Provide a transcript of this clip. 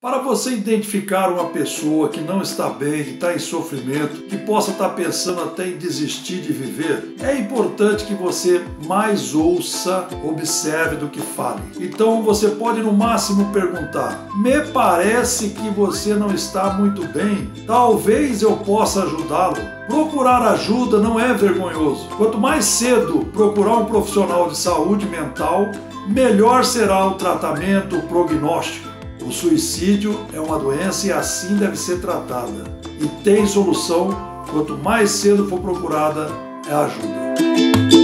Para você identificar uma pessoa que não está bem, que está em sofrimento, que possa estar pensando até em desistir de viver, é importante que você mais ouça, observe do que fale. Então você pode no máximo perguntar: Me parece que você não está muito bem, talvez eu possa ajudá-lo. Procurar ajuda não é vergonhoso. Quanto mais cedo procurar um profissional de saúde mental, melhor será o tratamento, o prognóstico. O suicídio é uma doença e assim deve ser tratada. E tem solução, quanto mais cedo for procurada, é ajuda.